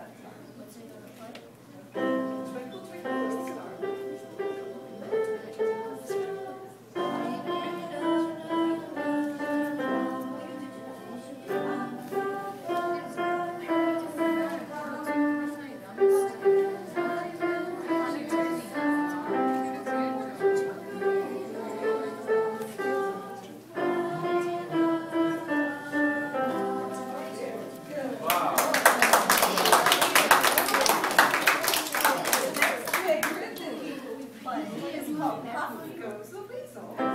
That time. It's called Goes the Weasel.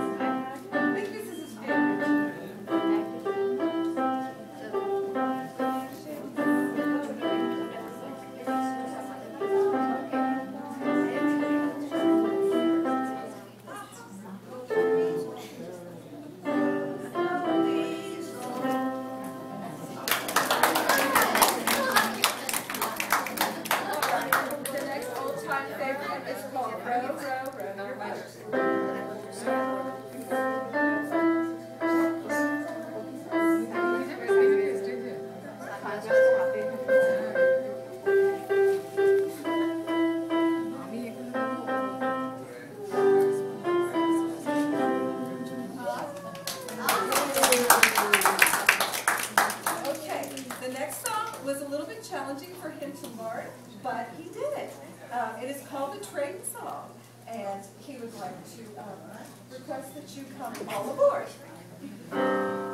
Challenging for him to learn, but he did it. Um, it is called the Train Song, and he would like to um, request that you come all aboard.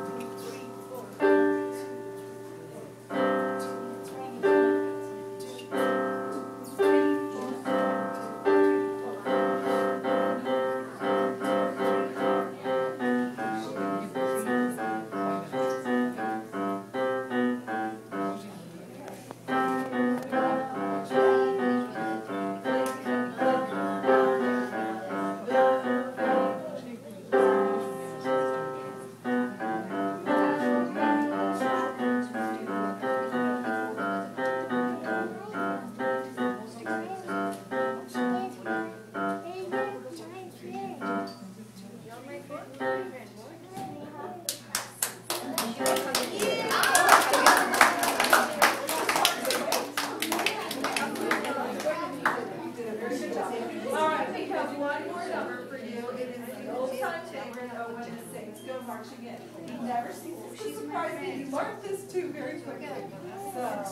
Marching In. He never sees to surprise me. He learned this too very quickly. So.